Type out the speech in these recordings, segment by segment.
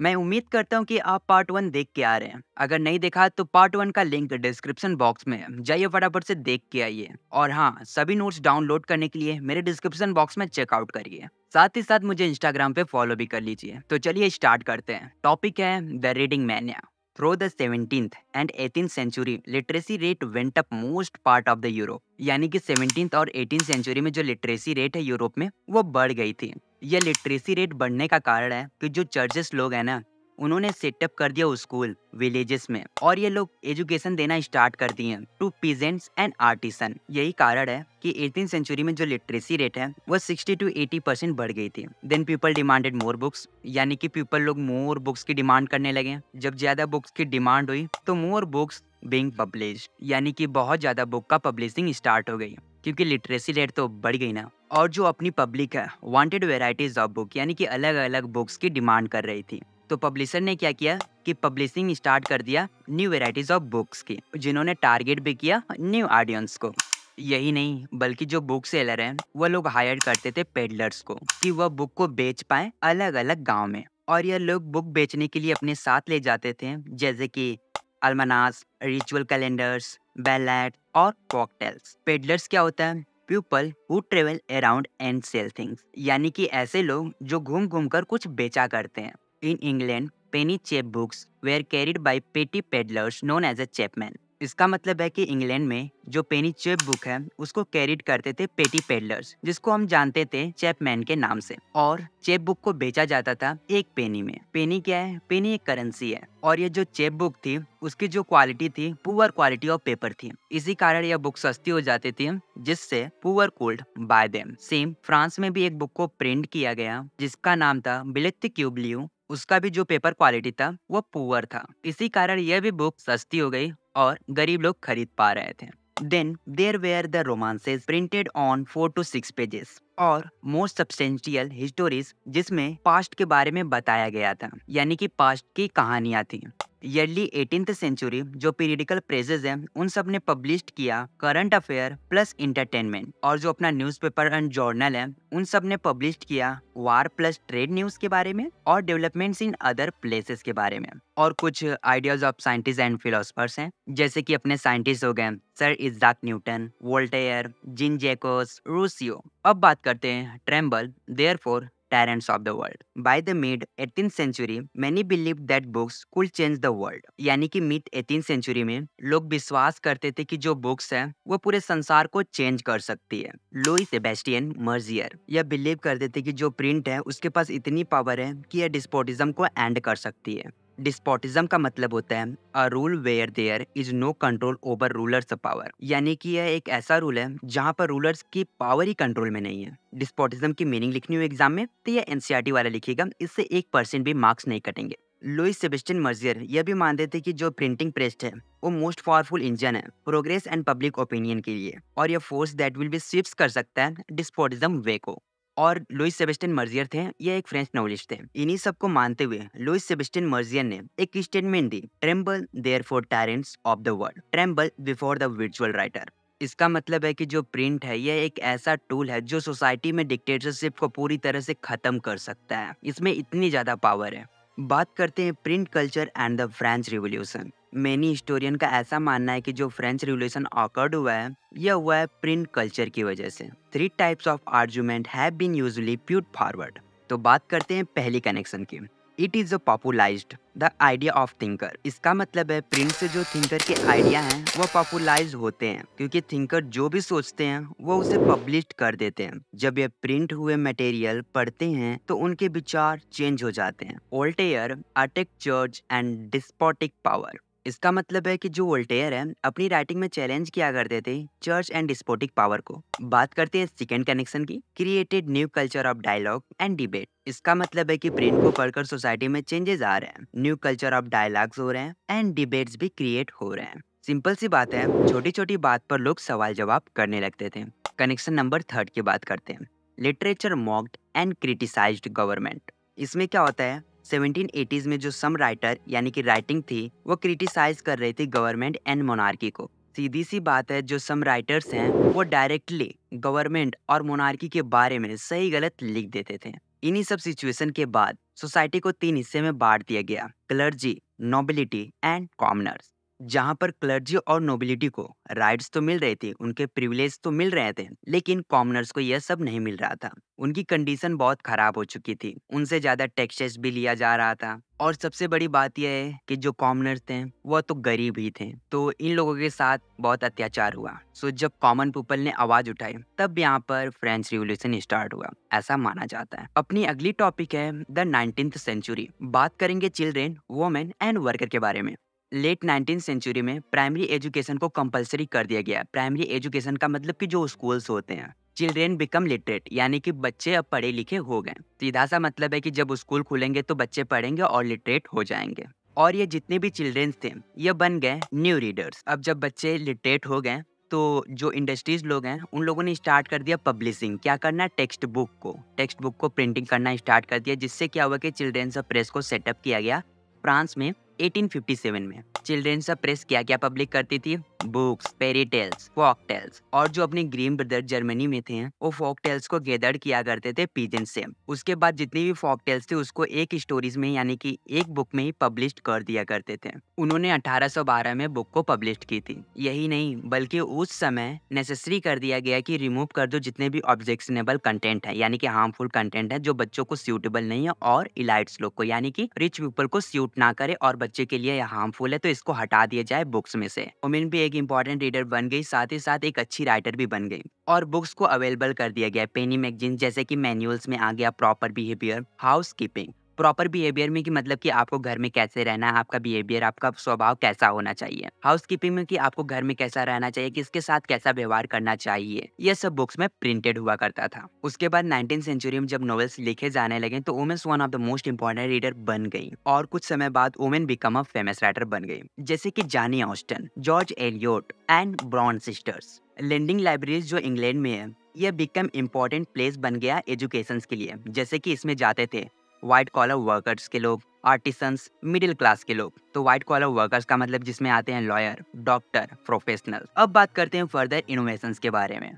मैं उम्मीद करता हूँ कि आप पार्ट वन देख के आ रहे हैं। अगर नहीं देखा तो पार्ट वन का लिंक डिस्क्रिप्शन बॉक्स में है। जाइए फटाफट से देख के आइए। और हाँ सभी नोट्स डाउनलोड करने के लिए मेरे डिस्क्रिप्शन बॉक्स में चेकआउट करिए। साथ ही साथ मुझे इंस्टाग्राम पे फॉलो भी कर लीजिए। तो चलिए स्टार्ट करते हैं। टॉपिक है the reading mania through the seventeenth and eighteen century literacy rate went up most part of the Europe यानी कि सेवनटीन और एटीन सेंचुरी में जो लिटरेसी रेट है यूरोप में, वो बढ़ गई थी। यह लिटरेसी रेट बढ़ने का कारण है कि जो चर्चेस लोग हैं ना उन्होंने सेटअप कर दिया स्कूल, विलेजेस में, और ये लोग एजुकेशन देना स्टार्ट कर दिए टू पीजेंट्स एंड आर्टिसन। यही कारण है कि एटीन सेंचुरी में जो लिटरेसी रेट है, वो 60 टू 80 परसेंट बढ़ गई थी। Then people demanded more books यानी कि पीपल लोग मोर बुक्स की डिमांड करने लगे जब ज़्यादा बुक्स की डिमांड हुई तो मोर बुक्स बिंग पब्लिश यानी कि बहुत ज़्यादा बुक का पब्लिशिंग स्टार्ट हो गई। क्योंकि लिटरेसी रेट तो बढ़ गई ना। और जो अपनी पब्लिक है वांटेड वेराइटीज ऑफ़ बुक यानी कि अलग अलग बुक्स की डिमांड कर रही थी। तो पब्लिशर ने क्या किया कि पब्लिशिंग स्टार्ट कर दिया न्यू वेराइटीज ऑफ़ बुक्स की, जिन्होंने टारगेट भी किया न्यू ऑडियंस को। यही नहीं, बल्कि जो बुक सेलर हैं, वो लोग हायर करते थे पेडलर्स को कि वह बुक को बेच पाए अलग अलग गाँव में। और यह लोग बुक बेचने के लिए अपने साथ ले जाते थे, जैसे कि अलमनास रिचुअल कैलेंडर्स बैलेट और कॉकटेल्स पेडलर्स क्या होता है? People who travel around and sell things यानी कि ऐसे लोग जो घूम घूम कर कुछ बेचा करते हैं। In England, penny chapbooks were carried by petty peddlers known as a chapman. इसका मतलब है कि इंग्लैंड में जो पेनी चेप बुक है उसको कैरिड करते थे पेटी पेडलर्स जिसको हम जानते थे चैपमैन के नाम से। और चेप बुक को बेचा जाता था एक पेनी में। पेनी क्या है? पेनी एक करेंसी है। और ये जो चेप बुक थी उसकी जो क्वालिटी थी पुअर क्वालिटी ऑफ़ पेपर थी। इसी कारण यह बुक सस्ती हो जाती थी जिससे poor could buy them same France में भी एक बुक को प्रिंट किया गया जिसका नाम था बिलित क्यूबलियो उसका भी जो पेपर क्वालिटी था, वो पुअर था। इसी कारण यह भी बुक सस्ती हो गई और गरीब लोग खरीद पा रहे थे। Then, there were the romances printed on four to six pages. और मोस्ट सब्सटेंशियल हिस्टोरीज जिसमें पास्ट के बारे में बताया गया था, यानी कि पास्ट की कहानियाँ थी। ईयरली एटीन सेंचुरी जो पीरियडिकल प्रेजेस है, उन सबने पब्लिश किया करंट अफेयर प्लस इंटरटेनमेंट और जो अपना न्यूज़पेपर एंड जर्नल है, उन सबने पब्लिश किया वार प्लस ट्रेड न्यूज़ के बारे में और डेवलपमेंट्स इन अदर प्लेसेस के बारे में। और कुछ ideas of scientist and philosophers हैं, जैसे कि अपने साइंटिस्ट हो गए sir Isaac Newton Voltaire Jean Jacques Rousseau अब बात करते हैं tremble therefore tyrants of the world. By the mid 18th century, many believed that books could change the world. यानी कि मिड 18th सेंचुरी में लोग विश्वास करते थे कि जो बुक्स है वो पूरे संसार को चेंज कर सकती है लुई सेबेस्टियन मर्जियर यह बिलीव करते थे कि जो प्रिंट है उसके पास इतनी पावर है कि यह डिस्पोटिज्म को एंड कर सकती है डिस्पोटिज्म का मतलब होता है a rule where there is no control over rulers power यानी कि यह एक ऐसा रूल है, जहाँ पर रूलर्स की पावर ही कंट्रोल में नहीं है। डिस्पोटिज्म की मीनिंग लिखनी हो एग्ज़ाम में तो यह एनसीईआरटी वाला लिखेगा, इससे एक परसेंट भी मार्क्स नहीं कटेंगे। लुइस सेबेस्टियन मर्जियर यह भी मानते थे कि जो प्रिंटिंग प्रेस है, वो मोस्ट पावरफुल इंजन है प्रोग्रेस एंड पब्लिक ओपिनियन के लिए, और यह force that will be swift कर सकता है डिस्पोटिज्म वे को। और लुइस सेबेस्टियन मर्जियर थे, ये एक फ्रेंच नॉवलिस्ट थे। इन्हीं सबको मानते हुए लुइस सेबेस्टियन मर्जियर ने एक statement the tremble therefore tyrants of the world tremble before the visual writer इसका मतलब है कि जो प्रिंट है यह एक ऐसा टूल है जो सोसाइटी में डिक्टेटरशिप को पूरी तरह से खत्म कर सकता है। इसमें इतनी ज़्यादा पावर है। बात करते हैं print culture and the French revolution many historian का ऐसा मानना है कि जो फ्रेंच रिवोल्यूशन ऑकर्ड हुआ है, यह हुआ है प्रिंट कल्चर की वजह से। Three types of argument have been usually put forward तो बात करते हैं पहली कनेक्शन की। It is popularise the idea of thinker इसका मतलब है प्रिंट से जो थिंकर के आइडिया हैं, वो पॉपुलाइज होते हैं। क्योंकि थिंकर जो भी सोचते हैं, वो उसे पब्लिश कर देते हैं। जब ये प्रिंट हुए मटेरियल पढ़ते हैं तो उनके विचार चेंज हो जाते हैं। Voltaire attack church and despotic power इसका मतलब है कि जो वोल्टेयर है, अपनी राइटिंग में चैलेंज किया करते थे, चर्च एंड डिस्पोटिक पावर को। बात करते हैं सेकेंड कनेक्शन की created new culture of dialogue and debate इसका मतलब है कि प्रिंट को पढ़कर सोसाइटी में चेंजेस आ रहे हैं न्यू कल्चर ऑफ़ डायलॉग्स हो रहे हैं एंड डिबेट्स भी क्रिएट हो रहे हैं। सिंपल सी बात है छोटी छोटी बात पर लोग सवाल जवाब करने लगते थे। कनेक्शन नंबर थर्ड की बात करते हैं। Literature mocked and criticised government इसमें क्या होता है? 1780s में जो सम राइटर यानी कि राइटिंग थी, वो क्रिटिसाइज कर रही थी गवर्नमेंट एंड मोनार्की को। सीधी सी बात है, जो सम राइटर्स हैं, वो डायरेक्टली गवर्नमेंट और मोनार्की के बारे में सही गलत लिख देते थे। इन्हीं सब सिचुएशन के बाद सोसाइटी को तीन हिस्से में बांट दिया गया क्लर्जी नोबिलिटी एंड कॉमनर्स जहाँ पर क्लर्जी और नोबिलिटी को राइट्स तो मिल रहे थे, उनके प्रिविलेज तो मिल रहे थे, लेकिन कॉमनर्स को यह सब नहीं मिल रहा था। उनकी कंडीशन बहुत खराब हो चुकी थी, उनसे ज़्यादा टैक्सेस भी लिया जा रहा था। और सबसे बड़ी बात यह है कि जो कॉमनर्स थे, वह तो गरीब ही थे तो इन लोगों के साथ बहुत अत्याचार हुआ। सो जब कॉमन पीपल ने आवाज़ उठाई, तब यहाँ पर फ्रेंच रिवोल्यूशन स्टार्ट हुआ, ऐसा माना जाता है। अपनी अगली टॉपिक है द नाइनटीन सेंचुरी। बात करेंगे चिल्ड्रेन, वुमेन एंड वर्कर के बारे में। लेट नाइनटीन सेंचुरी में प्राइमरी एजुकेशन को कंपलसरी कर दिया गया। प्राइमरी एजुकेशन का मतलब कि जो स्कूल्स होते हैं चिल्ड्रेन बिकम लिटरेट यानी कि बच्चे अब पढ़े लिखे हो गए। सीधा सा मतलब है कि जब स्कूल खुलेंगे तो बच्चे पढ़ेंगे और लिटरेट हो जाएँगे। और ये जितने भी चिल्ड्रेंस थे, ये बन गए न्यू रीडर्स अब जब बच्चे लिटरेट हो गए तो जो इंडस्ट्रीज़ लोग हैं, उन लोगों ने स्टार्ट कर दिया पब्लिशिंग क्या करना? टेक्स्ट बुक को। टेक्स्ट बुक को प्रिंटिंग करना स्टार्ट कर दिया, जिससे क्या हुआ कि चिल्ड्रेंस प्रेस को सेटअप किया गया। फ्रांस में 1857 में। चिल्ड्रेंस प्रेस क्या क्या पब्लिक करती थी? Books fairy tales folk tales और जो अपने ग्रीन ब्रदर जर्मनी में थे, वो फोक टेल्स को गेदर किया करते थे पीजन से। उसके बाद जितनी भी फोक टेल्स थे, उसको एक स्टोरीज में, यानी कि एक बुक में ही पब्लिश कर दिया करते थे। उन्होंने 1812 में बुक को पब्लिश की थी। यही नहीं, बल्कि उस समय नेसेसरी कर दिया गया कि रिमूव कर दो जितने भी ऑब्जेक्शनेबल कंटेंट है, यानी कि हार्मफुल कंटेंट है, जो बच्चों को सूटेबल नहीं है और इलाइट्स लोग को, यानी कि रिच पीपल को सूट ना करे और बच्चे के लिए हार्मफुल है तो इसको हटा दिया जाए बुक्स में से। उमिन भी एक इंपॉर्टेंट रीडर बन गई, साथ ही साथ एक अच्छी राइटर भी बन गई। और बुक्स को अवेलेबल कर दिया गया पेनी मैगजीन जैसे कि मैनुअल्स में आ गया proper behaviour house keeping proper behaviour में कि मतलब कि आपको घर में कैसे रहना है, आपका बिहेवियर, आपका स्वभाव कैसा होना चाहिए? हाउस कीपिंग में कि आपको घर में कैसा रहना चाहिए, किसके साथ कैसा व्यवहार करना चाहिए? यह सब बुक्स में प्रिंटेड हुआ करता था। उसके बाद नाइनटीन सेंचुरी में जब नॉवेल्स लिखे जाने लगे तो women's one of the most important reader बन गई और कुछ समय बाद women become a famous writer बन गई। जैसे की Jane Austen, George Eliot and Brown sisters. Lending libraries जो इंग्लैंड में है यह बिकम इम्पोर्टेंट प्लेस बन गया एजुकेशन के लिए। जैसे कि इसमें जाते थे व्हाइट कॉलर वर्कर्स के लोग आर्टिसंस मिडिल क्लास के लोग। तो व्हाइट कॉलर वर्कर्स का मतलब जिसमें आते हैं लॉयर डॉक्टर प्रोफेशनल अब बात करते हैं फर्दर इनोवेशन के बारे में।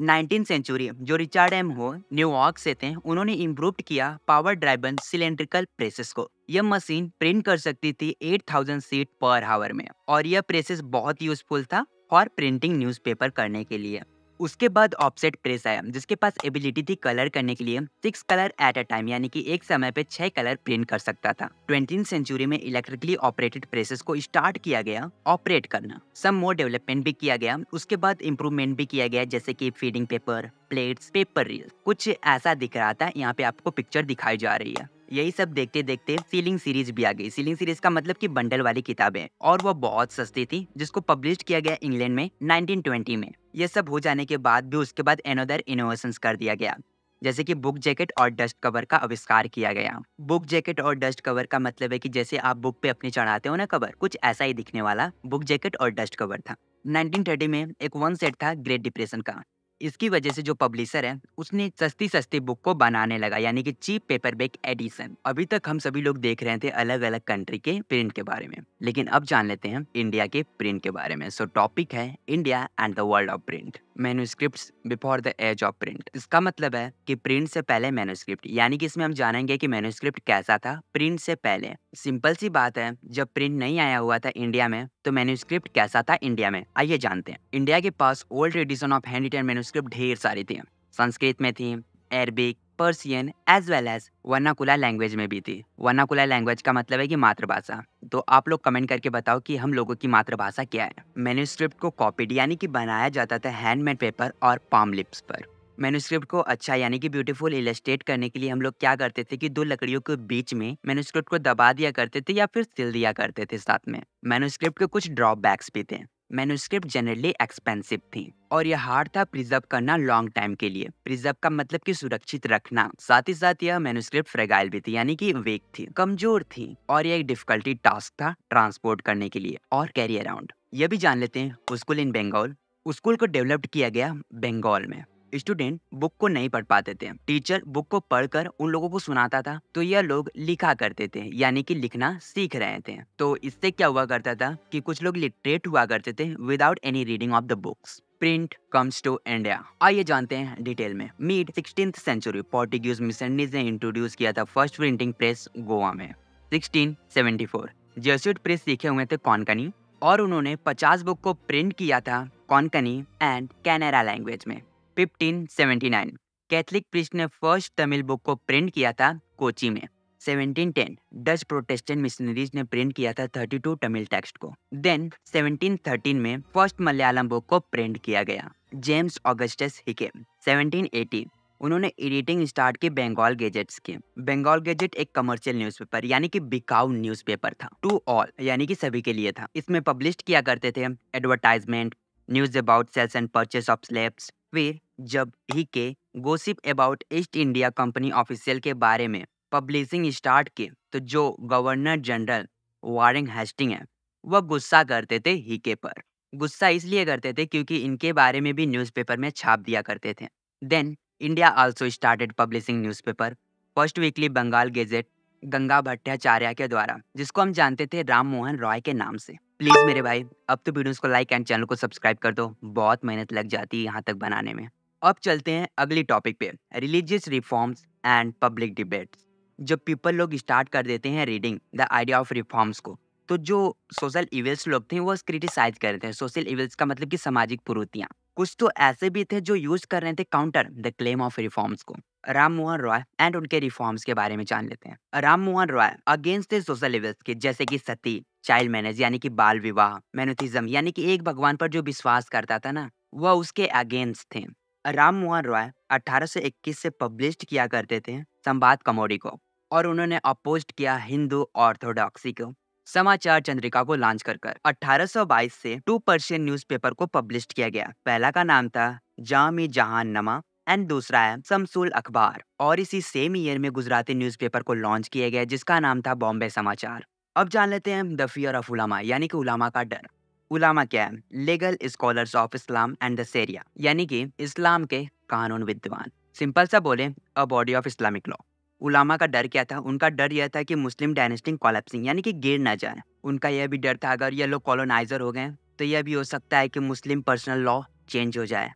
नाइनटीन सेंचुरी जो Richard M Hoe New York से थे, उन्होंने इम्प्रूव किया पावर ड्राइवन सिलेंड्रिकल प्रेसेस को। यह मशीन प्रिंट कर सकती थी 8000 सीट पर हावर में। और यह प्रेसेस बहुत यूजफुल था फॉर प्रिंटिंग न्यूज़पेपर करने के लिए। उसके बाद ऑफसेट प्रेस आया, जिसके पास एबिलिटी थी कलर करने के लिए, six colour at a time, यानी कि एक समय पे छह कलर प्रिंट कर सकता था। ट्वेंटी सेंचुरी में इलेक्ट्रिकली ऑपरेटेड प्रेसेस को स्टार्ट किया गया, ऑपरेट करना। सम मोर डेवलपमेंट भी किया गया, उसके बाद इम्प्रूवमेंट भी किया गया, जैसे की feeding paper, plates, paper reel कुछ ऐसा दिख रहा था, यहाँ पे आपको पिक्चर दिखाई जा रही है। यही सब देखते देखते सीलिंग सीरीज़ भी आ गई। सीलिंग सीरीज़ का मतलब कि बंडल वाली किताबें। और वो बहुत सस्ती थी, जिसको पब्लिश किया गया इंग्लैंड में 1920 में। ये सब हो जाने के बाद भी उसके बाद एनोदर इनोवेशन कर दिया गया। जैसे कि बुक जैकेट और डस्ट कवर का आविष्कार किया गया। बुक जैकेट और डस्ट कवर का मतलब है कि जैसे आप बुक पे अपनी चढ़ाते हो ना कवर कुछ ऐसा ही दिखने वाला बुक जैकेट और डस्ट कवर था। 1930 में एक वन सेट था ग्रेट डिप्रेशन का। इसकी वजह से जो पब्लिशर है, उसने सस्ती सस्ती बुक को बनाने लगा, यानी कि चीप पेपर बैक एडिशन अभी तक हम सभी लोग देख रहे थे अलग अलग कंट्री के प्रिंट के बारे में, लेकिन अब जान लेते हैं इंडिया के प्रिंट के बारे में। सो टॉपिक है India and the world of print manuscript before the age of print. इसका मतलब है कि प्रिंट से पहले मैन्यूस्क्रिप्ट, यानी कि इसमें हम जानेंगे कि मैन्यूस्क्रिप्ट कैसा था प्रिंट से पहले। सिंपल सी बात है, जब प्रिंट नहीं आया हुआ था इंडिया में तो मैन्यूस्क्रिप्ट कैसा था इंडिया में? आइए जानते हैं। इंडिया के पास old edition of hand written manuscript ढेर सारी थी। संस्कृत में थी Arabic Persian as well as vernacular language में भी थी। वर्नाकुला लैंग्वेज का मतलब है कि मातृभाषा। तो आप लोग कमेंट करके बताओ कि हम लोगों की मातृभाषा क्या है? मैन्यूस्क्रिप्ट को कॉपीड यानी कि बनाया जाता था हैंडमेड पेपर और पाम लिप्स पर। मैन्यूस्क्रिप्ट को अच्छा यानी कि ब्यूटीफुल इलस्ट्रेट करने के लिए हम लोग क्या करते थे कि दो लकड़ियों के बीच में मैन्यूस्क्रिप्ट को दबा दिया करते थे या फिर सिल दिया करते थे साथ में। मैन्यूस्क्रिप्ट के कुछ ड्रॉबैक्स भी थे। मैन्यूस्क्रिप्ट जनरली एक्सपेंसिव थी और यह हार्ड था प्रिजर्व करना लॉन्ग टाइम के लिए। प्रिजर्व का मतलब कि सुरक्षित रखना। साथ ही साथ यह मेनोस्क्रिप्ट फ्रेगाइल भी थी, यानी कि वेक थी, कमज़ोर थी और यह एक डिफिकल्टी टास्क था ट्रांसपोर्ट करने के लिए और कैरी अराउंड यह भी जान लेते हैं स्कूल इन बंगाल स्कूल को डेवलप्ड किया गया बंगाल में। स्टूडेंट बुक को नहीं पढ़ पाते थे। टीचर बुक को पढ़कर उन लोगों को सुनाता था तो यह लोग लिखा करते थे, यानी कि लिखना सीख रहे थे। तो इससे क्या हुआ करता था कि कुछ लोग लिटरेट हुआ करते थे without any reading of the books print comes to India आइए जानते हैं डिटेल में। Mid sixteen century Portuguese missionaries ने इंट्रोड्यूस किया था फ़र्स्ट प्रिंटिंग प्रेस गोवा में। 1674 जेसुइट प्रेस सीखे हुए थे कॉनकनी और उन्होंने 50 बुक को प्रिंट किया था कॉनकनी एंड कैनेरा लैंग्वेज में। 1579 कैथलिक प्रिस्ट ने फ़र्स्ट तमिल बुक को प्रिंट किया था कोची में. 1710 डच प्रोटेस्टेंट मिशनरीज ने प्रिंट किया था 32 तमिल टेक्स्ट को. देन 1713 में फ़र्स्ट मलयालम बुक को प्रिंट किया गया जेम्स ऑगस्टस हिके 1780 उन्होंने एडिटिंग स्टार्ट की बंगाल गेजेट्स की. बंगाल गेजेट एक कमर्शियल न्यूज़पेपर यानी कि बिकाउ न्यूज़पेपर था. टू ऑल यानी कि सभी के लिए था. इसमें पब्लिश किया करते थे advertisement news about sales and purchase of slaves फिर जब ही के gossip about East India company official के बारे में पब्लिशिंग स्टार्ट की तो जो गवर्नर जनरल वारिंग हेस्टिंग है, वह गुस्सा करते थे हीके पर। गुस्सा इसलिए करते थे क्योंकि इनके बारे में भी न्यूज़पेपर में छाप दिया करते थे। Then India also started publishing newspaper first weekly Bengal gazette Ganga Bhattacharya के द्वारा, जिसको हम जानते थे राम मोहन रॉय के नाम से। प्लीज़ मेरे भाई, अब तो वीडियोस को लाइक एंड चैनल को सब्सक्राइब कर दो। बहुत मेहनत लग जाती है यहाँ तक बनाने में। अब चलते हैं अगली टॉपिक पे religious reforms and public debates जब पीपल लोग स्टार्ट कर देते हैं reading the idea of reforms को तो जो सोशल इवेल्स लोग थे, वो क्रिटिसाइज कर रहे थे। सोशल इवेल्स का मतलब कि सामाजिक कुरूतियाँ कुछ तो ऐसे भी थे जो यूज़ कर रहे थे counter the claim of reforms को। राम मोहन रॉय एंड उनके रिफॉर्म्स के बारे में जान लेते हैं। Ram Mohan Roy against social evils के, जैसे कि सती चाइल्ड मैनेज यानी कि बाल विवाह मैनोथिज्म यानी कि एक भगवान पर जो विश्वास करता था ना, वह उसके अगेंस्ट थे। राम मोहन रॉय 1821 से पब्लिश किया करते थे संवाद कमोडी को और उन्होंने अपोज किया हिंदू ऑर्थोडॉक्सी को, समाचार चंद्रिका को लॉन्च कर कर। 1822 से टू पर्शियन न्यूज़पेपर को पब्लिश किया गया। पहला का नाम था जामी जहान नमा एंड दूसरा है समसूल अखबार और इसी सेम ईयर में गुजराती न्यूज़पेपर को लॉन्च किया गया, जिसका नाम था बॉम्बे समाचार। अब जान लेते हैं द फियर ऑफ़ उलामा, यानी कि उलामा का डर। उलामा क्या है? Legal scholars of Islam and the Sharia, यानी कि इस्लाम के कानून विद्वान। सिंपल सा बोले, a body of Islamic law. उलामा का डर क्या था? उनका डर यह था कि मुस्लिम डायनेस्टिंग कॉलेप्सिंग, यानी कि गिर ना जाए। उनका यह भी डर था, अगर ये लोग कॉलोनाइजर हो गए तो यह भी हो सकता है कि मुस्लिम पर्सनल लॉ चेंज हो जाए।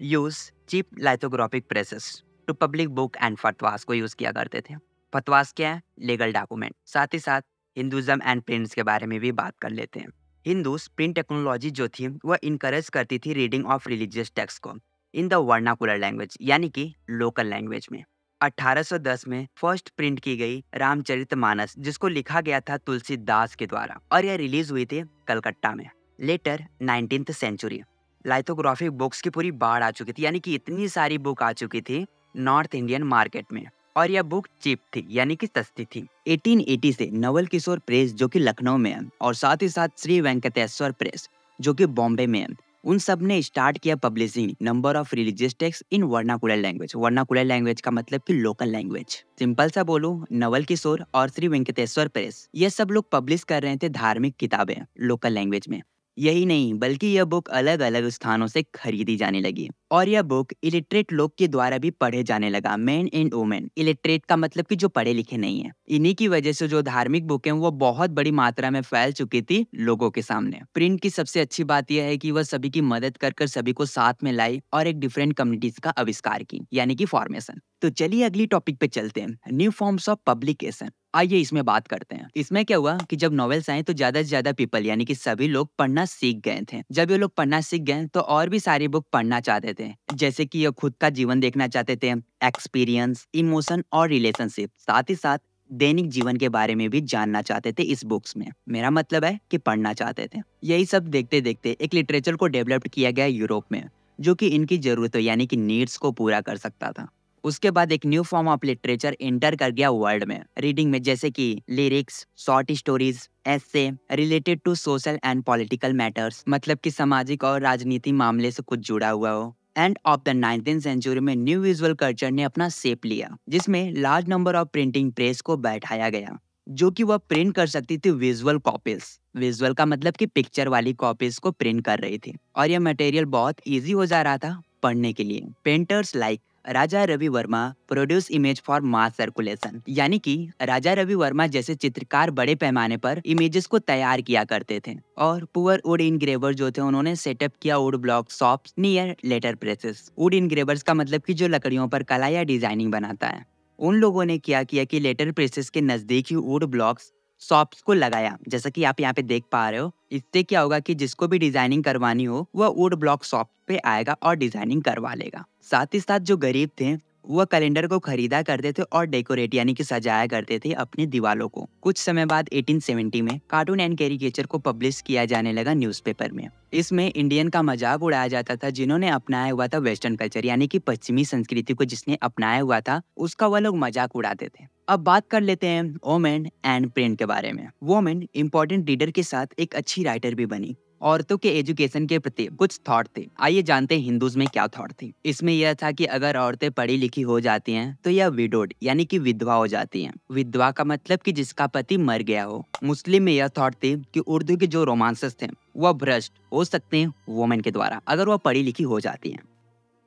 Use cheap lithographic presses to public book and fatwas को यूज़ किया करते थे। फतवास क्या है? Legal document. साथ ही साथ हिंदुज़म एंड प्रिंट्स के बारे में भी बात कर लेते हैं। हिंदूज प्रिंट टेक्नोलॉजी जो थी, वह इनकरेज करती थी रीडिंग ऑफ़ रिलीजियस टेक्स्ट को इन द वर्नाकुलर लैंग्वेज यानी कि लोकल लैंग्वेज में। 1810 में फ़र्स्ट प्रिंट की गई रामचरित मानस, जिसको लिखा गया था तुलसीदास के द्वारा, और यह रिलीज़ हुई थी कलकत्ता में later nineteen century lithographic books की पूरी बाढ़ आ चुकी थी, यानी कि इतनी सारी बुक आ चुकी थी नॉर्थ इंडियन मार्केट में। और यह बुक चीप थी, यानी कि सस्ती थी। 1880 से नवल किशोर प्रेस, जो कि लखनऊ में है, और साथ ही साथ श्री वेंकटेश्वर प्रेस, जो कि बॉम्बे में है। उन सबने स्टार्ट किया publishing, number of religious text in vernacular language. Vernacular language का मतलब कि लोकल लैंग्वेज। सिंपल सा बोलो, नवल किशोर और श्री वेंकटेश्वर प्रेस, ये सब लोग पब्लिश कर रहे थे धार्मिक किताबें, लोकल लैंग्वेज में। यही नहीं, बल्कि यह बुक अलग अलग स्थानों से खरीदी जाने लगी। और यह बुक इलिटरेट लोग के द्वारा भी पढ़े जाने लगा मैन एंड वुमेन इलिटरेट का मतलब कि जो पढ़े लिखे नहीं है। इन्हीं की वजह से जो धार्मिक बुक है, वो बहुत बड़ी मात्रा में फैल चुकी थी लोगों के सामने। प्रिंट की सबसे अच्छी बात यह है कि वह सभी की मदद कर कर सभी को साथ में लाई और एक डिफरेंट कम्युनिटीज का आविष्कार की, यानी कि फॉर्मेशन तो चलिए अगली टॉपिक पे चलते हैं। न्यू फॉर्म्स ऑफ़ पब्लिकेशन आइए इसमें बात करते हैं। इसमें क्या हुआ कि जब नॉवेल्स आए तो ज़्यादा से ज़्यादा पीपल यानी कि सभी लोग पढ़ना सीख गए थे। जब ये लोग पढ़ना सीख गए तो और भी सारी बुक पढ़ना चाहते थे। जैसे कि ये खुद का जीवन देखना चाहते थे एक्सपीरियंस इमोशन और रिलेशनशिप साथ ही साथ दैनिक जीवन के बारे में भी जानना चाहते थे इस बुक्स में। मेरा मतलब है कि पढ़ना चाहते थे। यही सब देखते देखते एक लिटरेचर को डेवलप किया गया यूरोप में, जो कि इनकी जरूरतों यानी कि नीड्स को पूरा कर सकता था। उसके बाद एक new form of literature enter कर गया वर्ल्ड में। रीडिंग में जैसे कि लिरिक्स शॉर्ट स्टोरीज ऐसे related to social and political matters मतलब कि सामाजिक और राजनीति मामले से कुछ जुड़ा हुआ हो। End of the nineteen century में न्यू विजुअल कल्चर ने अपना सेप लिया, जिसमें large number of printing press को बैठाया गया, जो कि वह प्रिंट कर सकती थी विजुअल कॉपीज विजुअल का मतलब कि पिक्चर वाली कॉपीज को प्रिंट कर रही थी। और यह मटेरियल बहुत इजी हो जा रहा था पढ़ने के लिए। Painters like Raja Ravi Varma produce image for mass circulation यानी कि राजा रवि वर्मा जैसे चित्रकार बड़े पैमाने पर इमेजेस को तैयार किया करते थे और पुअर वुड इनग्रेवर जो थे, उन्होंने सेटअप किया wood block shop near letter presses wood engravers का मतलब कि जो लकड़ियों पर कला या डिज़ाइनिंग बनाता है। उन लोगों ने क्या किया कि लेटर प्रेसेस के नज़दीक ही वुड ब्लॉक्स शॉप्स को लगाया। जैसा कि आप यहाँ पे देख पा रहे हो, इससे क्या होगा कि जिसको भी डिज़ाइनिंग करवानी हो, वह वुड ब्लॉक शॉप पे आएगा और डिज़ाइनिंग करवा लेगा। साथ ही साथ जो गरीब थे वह कैलेंडर को खरीदा करते थे और डेकोरेट, यानी कि सजाया करते थे अपनी दीवालों को। कुछ समय बाद 1870 में कार्टून एंड कैरिकेचर को पब्लिश किया जाने लगा न्यूज़पेपर में। इसमें इंडियन का मज़ाक उड़ाया जाता था, जिन्होंने अपनाया हुआ था वेस्टर्न कल्चर, यानी कि पश्चिमी संस्कृति को जिसने अपनाया हुआ था, उसका वह लोग मज़ाक उड़ाते थे। अब बात कर लेते हैं वोमेन एंड प्रिंट के बारे में। वोमेन, इम्पोर्टेंट रीडर के साथ एक अच्छी राइटर भी बनी। औरतों के एजुकेशन के प्रति कुछ थॉट थे। आइए जानते हैं हिंदूज में क्या थॉट थी। इसमें यह था कि अगर औरतें पढ़ी लिखी हो जाती हैं तो यह विडोड यानी कि विधवा हो जाती हैं। विधवा का मतलब कि जिसका पति मर गया हो। मुस्लिम में यह थॉट थी कि उर्दू के जो रोमांसेस थे, वह भ्रष्ट हो सकते हैं वोमेन के द्वारा, अगर वह पढ़ी लिखी हो जाती हैं।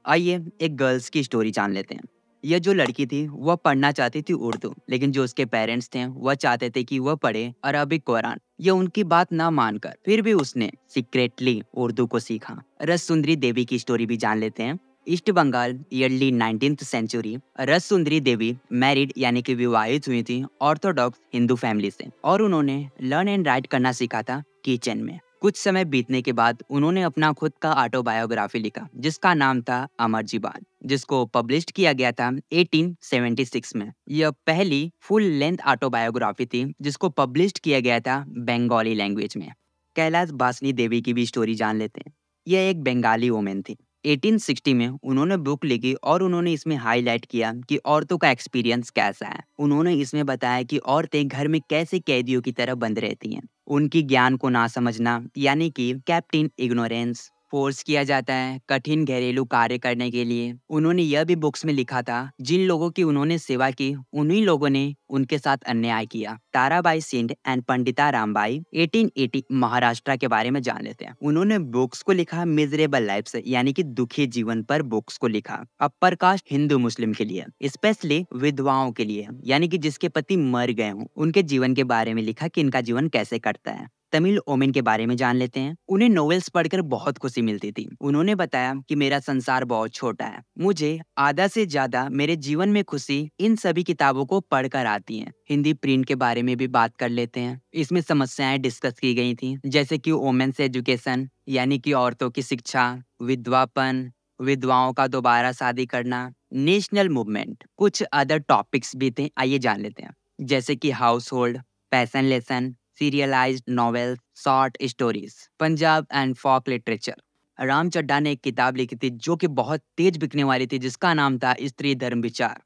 आइए एक गर्ल्स की स्टोरी जान लेते हैं। यह जो लड़की थी वह पढ़ना चाहती थी उर्दू, लेकिन जो उसके पेरेंट्स थे वह चाहते थे कि वह पढ़े अरबिक कुरान। ये उनकी बात ना मानकर, फिर भी उसने सीक्रेटली उर्दू को सीखा। रस सुंदरी देवी की स्टोरी भी जान लेते हैं। East Bengal early nineteen century Ras Sundari Devi married यानी कि विवाहित हुई थी ऑर्थोडॉक्स हिंदू फैमिली से, और उन्होंने लर्न एंड राइट करना सीखा था किचन में। कुछ समय बीतने के बाद उन्होंने अपना खुद का ऑटोबायोग्राफी लिखा, जिसका नाम था अमर जीवान जिसको पब्लिश किया गया था 1876 में। यह पहली फुल लेंथ ऑटोबायोग्राफी थी, जिसको पब्लिश किया गया था बंगाली लैंग्वेज में। कैलाश बासनी देवी की भी स्टोरी जान लेते हैं। यह एक बंगाली वोमेन थी। 1860 में उन्होंने बुक लिखी और उन्होंने इसमें हाईलाइट किया कि औरतों का एक्सपीरियंस कैसा है। उन्होंने इसमें बताया कि औरतें घर में कैसे कैदियों की तरह बंद रहती हैं। उनकी ज्ञान को ना समझना, यानी कि कैप्टन इग्नोरेंस। फोर्स किया जाता है कठिन घरेलू कार्य करने के लिए। उन्होंने यह भी बुक्स में लिखा था, जिन लोगों की उन्होंने सेवा की, उन्हीं लोगों ने उनके साथ अन्याय किया। ताराबाई सिंध एंड पंडिता रामबाई 1880 महाराष्ट्र के बारे में जान लेते हैं उन्होंने बुक्स को लिखा मिजरेबल लाइफ से, यानी कि दुखी जीवन पर बुक्स को लिखा अपर कास्ट हिंदू मुस्लिम के लिए स्पेशली विधवाओं के लिए, यानी कि जिसके पति मर गए हों, उनके जीवन के बारे में लिखा कि इनका जीवन कैसे कटता है। तमिल ओमेन के बारे में जान लेते हैं। उन्हें नॉवेल्स पढ़कर बहुत खुशी मिलती थी। उन्होंने बताया कि मेरा संसार बहुत छोटा है। मुझे आधा से ज़्यादा मेरे जीवन में खुशी इन सभी किताबों को पढ़कर आती है। हिंदी प्रिंट के बारे में भी बात कर लेते हैं। इसमें समस्याएँ डिस्कस की गई थी। जैसे कि वोमेन्स एजुकेशन, यानी कि औरतों की शिक्षा, विधवापन, विधवाओं का दोबारा शादी करना, नेशनल मूवमेंट, कुछ अदर टॉपिक्स भी थे। आइए जान लेते हैं। जैसे कि household passion lesson serialised novel short stories Punjab and folk literature Ram Chadda ने एक किताब लिखी थी जो कि बहुत तेज बिकने वाली थी, जिसका नाम था स्त्री धर्म विचार।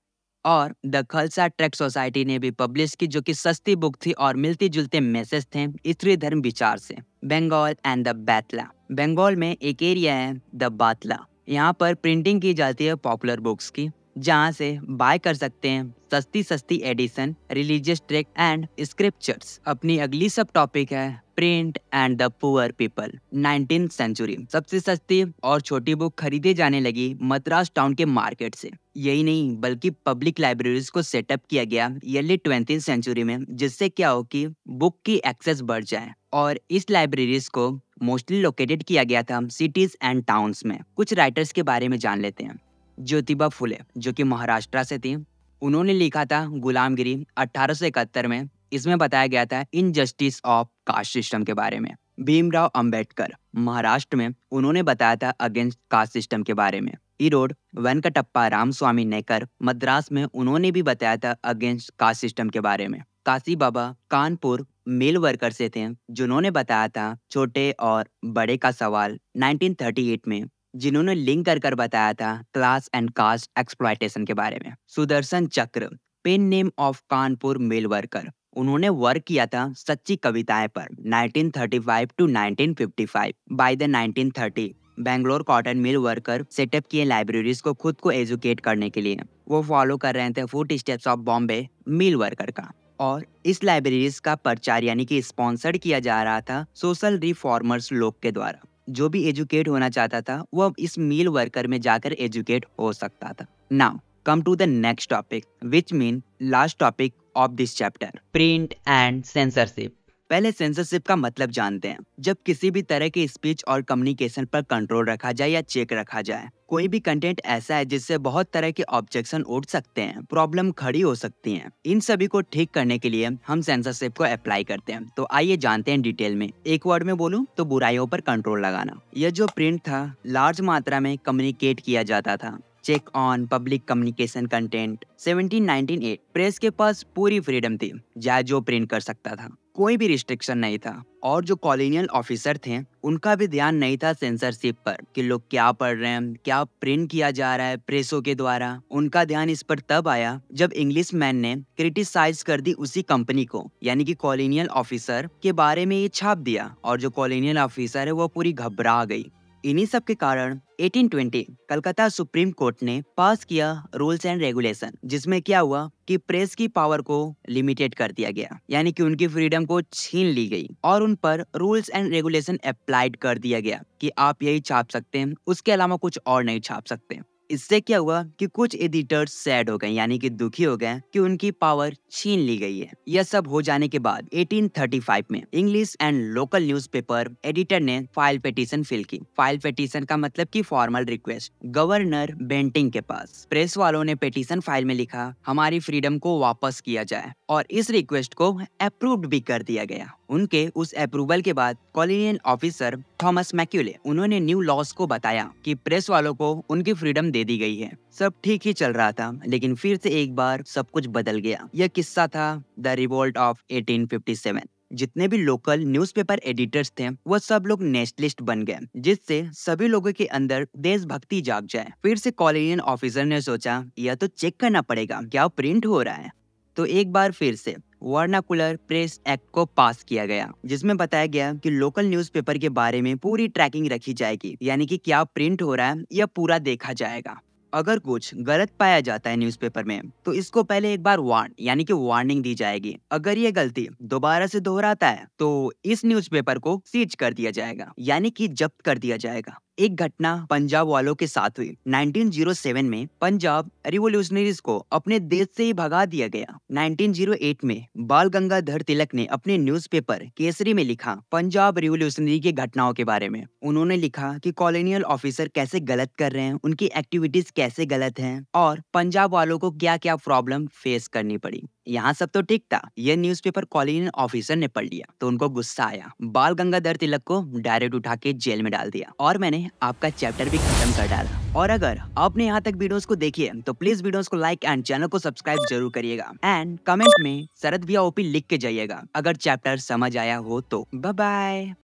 और द खलसा ट्रैक सोसाइटी ने भी पब्लिश की, जो कि सस्ती बुक थी और मिलती जुलते मैसेज थे स्त्री धर्म विचार से। बंगाल एंड द बैतला बंगाल में एक एरिया है द बातला यहाँ पर प्रिंटिंग की जाती है पॉपुलर बुक्स की। जहाँ से बाय कर सकते हैं सस्ती सस्ती edition religious tract and scriptures अपनी अगली सब टॉपिक है print and the poor people nineteen century सबसे सस्ती और छोटी बुक खरीदे जाने लगी मद्रास टाउन के मार्केट से। यही नहीं, बल्कि पब्लिक लाइब्रेरीज को सेटअप किया गया ईयरली ट्वेंटी सेंचुरी में, जिससे क्या हो कि बुक की एक्सेस बढ़ जाए। और इस लाइब्रेरीज को मोस्टली लोकेटेड किया गया था सिटीज़ एंड टाउन्स में। कुछ राइटर्स के बारे में जान लेते हैं। ज्योतिबा फुले, जो कि महाराष्ट्र से थी। उन्होंने लिखा था गुलामगिरी अठारह सौ इकहत्तर में। इसमें बताया गया था इनजस्टिस ऑफ़ कास्ट सिस्टम के बारे में। भीमराव अंबेडकर, महाराष्ट्र में उन्होंने बताया था अगेंस्ट कास्ट सिस्टम के बारे में। इरोड, वेंकटप्पा राम स्वामी नेकर, मद्रास में उन्होंने भी बताया था अगेंस्ट कास्ट सिस्टम के बारे में। काशी बाबा, कानपुर मेल वर्कर से थे, जिन्होंने बताया था, छोटे और बड़े का सवाल 1938 में। जिन्होंने लिंक कर कर बताया था क्लास एंड कास्ट एक्सप्लॉयटेशन के बारे में। Sudarshan Chakra, pen name of Kanpur mill worker. उन्होंने वर्क किया था सच्ची कविताएँ पर 1935 to 1955 by the 1930 Bangalore cotton mill worker set up किए लाइब्रेरीज को खुद को एजुकेट करने के लिए। वो फॉलो कर रहे थे footsteps of Bombay mill worker का। और इस लाइब्रेरीज का प्रचार यानी कि स्पॉन्सर्ड किया जा रहा था सोशल रिफॉर्मर्स लोग के द्वारा। जो भी एजुकेट होना चाहता था, वो इस मील वर्कर में जाकर एजुकेट हो सकता था। Now come to the next topic which mean last topic of this chapter print and censorship पहले सेंसरशिप का मतलब जानते हैं, जब किसी भी तरह के स्पीच और कम्युनिकेशन पर कंट्रोल रखा जाए या चेक रखा जाए। कोई भी कंटेंट ऐसा है जिससे बहुत तरह के ऑब्जेक्शन उठ सकते हैं प्रॉब्लम खड़ी हो सकती हैं। इन सभी को ठीक करने के लिए हम सेंसरशिप को अप्लाई करते हैं। तो आइए जानते हैं डिटेल में। एक वर्ड में बोलूँ तो बुराइयों पर कंट्रोल लगाना। यह जो प्रिंट था लार्ज मात्रा में कम्युनिकेट किया जाता था। Check on public communication content 1798 press के पास पूरी फ्रीडम थी जहाँ जो प्रिंट कर सकता था। कोई भी रिस्ट्रिक्शन नहीं था। और जो कॉलोनियल ऑफिसर थे, उनका भी ध्यान नहीं था सेंसरशिप पर कि लोग क्या पढ़ रहे हैं, क्या प्रिंट किया जा रहा है प्रेसों के द्वारा। उनका ध्यान इस पर तब आया जब इंग्लिश मैन ने क्रिटिसाइज कर दी उसी कंपनी को, यानी कि कॉलोनियल ऑफिसर के बारे में ये छाप दिया। और जो कॉलोनियल ऑफिसर है, वो पूरी घबरा गई। इन्हीं सब के कारण 1820 कलकत्ता सुप्रीम कोर्ट ने पास किया रूल्स एंड रेगुलेशन, जिसमें क्या हुआ कि प्रेस की पावर को लिमिटेड कर दिया गया, यानी कि उनकी फ्रीडम को छीन ली गई और उन पर रूल्स एंड रेगुलेशन अप्लाइड कर दिया गया कि आप यही छाप सकते हैं, उसके अलावा कुछ और नहीं छाप सकते। इससे क्या हुआ कि कुछ एडिटर्स सैड हो गए, यानी कि दुखी हो गए कि उनकी पावर छीन ली गई है। यह सब हो जाने के बाद 1835 में English and local newspaper editor ने फ़ाइल पेटिशन फिल की। फ़ाइल पेटिशन का मतलब की फॉर्मल रिक्वेस्ट। गवर्नर बेंटिंग के पास प्रेस वालों ने पेटिशन फ़ाइल में लिखा, हमारी फ्रीडम को वापस किया जाए। और इस रिक्वेस्ट को अप्रूव्ड भी कर दिया गया। उनके उस अप्रूवल के बाद कॉलोनियल ऑफिसर थॉमस मैक्यूले उन्होंने न्यू लॉस को बताया कि प्रेस वालों को उनकी फ्रीडम दे दी गई है। सब ठीक ही चल रहा था, लेकिन फिर से एक बार सब कुछ बदल गया। यह किस्सा था द रिवोल्ट ऑफ़ 1857 जितने भी लोकल न्यूज़पेपर एडिटर्स थे, वो सब लोग नेशनलिस्ट बन गए, जिससे सभी लोगों के अंदर देशभक्ति जाग जाए। फिर से कॉलोनियल ऑफिसर ने सोचा, यह तो चेक करना पड़ेगा, क्या प्रिंट हो रहा है? तो एक बार फिर से वर्नाकुलर प्रेस एक्ट को पास किया गया, जिसमें बताया गया कि लोकल न्यूज़पेपर के बारे में पूरी ट्रैकिंग रखी जाएगी, यानी कि क्या प्रिंट हो रहा है यह पूरा देखा जाएगा। अगर कुछ गलत पाया जाता है न्यूज़पेपर में तो इसको पहले एक बार वार्न यानी कि वार्निंग दी जाएगी। अगर ये गलती दोबारा से दोहराता है तो इस न्यूज़पेपर को सीज कर दिया जाएगा, यानी कि जब्त कर दिया जाएगा। एक घटना पंजाब वालों के साथ हुई। 1907 में पंजाब रिवोल्यूशनरीज को अपने देश से ही भगा दिया गया। 1908 में बाल गंगाधर तिलक ने अपने न्यूज़पेपर केसरी में लिखा पंजाब रिवोल्यूशनरी की घटनाओं के बारे में। उन्होंने लिखा कि कॉलोनियल ऑफिसर कैसे गलत कर रहे हैं, उनकी एक्टिविटीज़ कैसे गलत हैं और पंजाब वालों को क्या क्या प्रॉब्लम फेस करनी पड़ी। यहाँ सब तो ठीक था। यह न्यूज़पेपर कॉलोनियल ऑफिसर ने पढ़ लिया तो उनको गुस्सा आया। बाल गंगाधर तिलक को डायरेक्ट उठा के जेल में डाल दिया और मैंने आपका चैप्टर भी खत्म कर डाला। और अगर आपने यहाँ तक वीडियोस को देखी है तो प्लीज़ वीडियोस को लाइक एंड चैनल को सब्सक्राइब ज़रूर करिएगा। एंड कमेंट में शरद भैया ओपी लिख के जाइएगा, अगर चैप्टर समझ आया हो तो। बाय